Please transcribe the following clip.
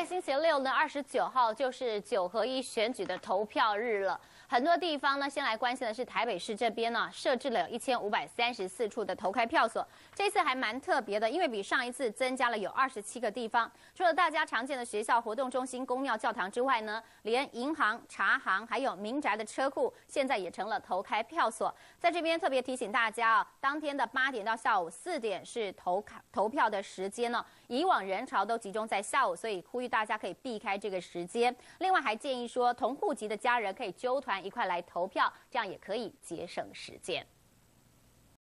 在星期六呢，二十九号就是九合一选举的投票日了。很多地方呢，先来关心的是台北市这边呢，设置了一千五百三十四处的投开票所。这次还蛮特别的，因为比上一次增加了有二十七个地方。除了大家常见的学校、活动中心、公庙、教堂之外呢，连银行、茶行还有民宅的车库，现在也成了投开票所。在这边特别提醒大家啊，当天的八点到下午四点是投开投票的时间呢。以往人潮都集中在下午，所以呼吁大家可以避开这个时间。另外还建议说，同户籍的家人可以揪团。一块来投票，这样也可以节省时间。